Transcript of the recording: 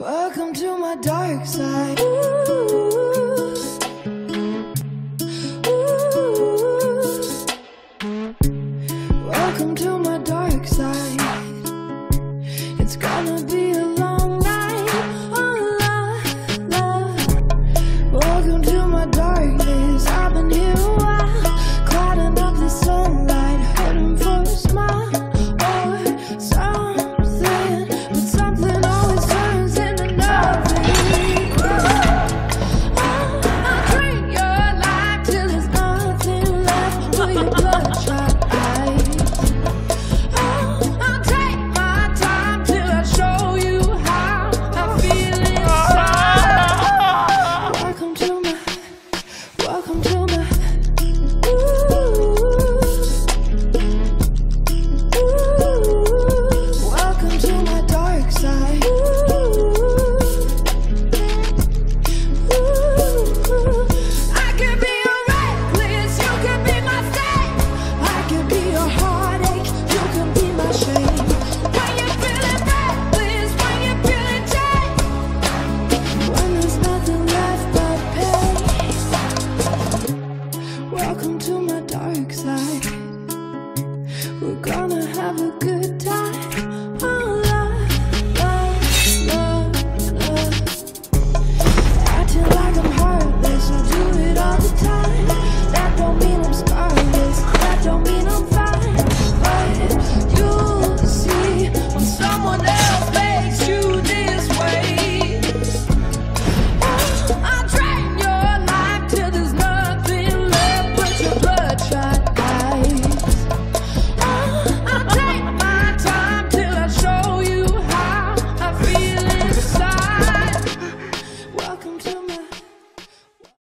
Welcome to my dark side. Ooh, ooh. Welcome to to my dark side. We're gonna have a good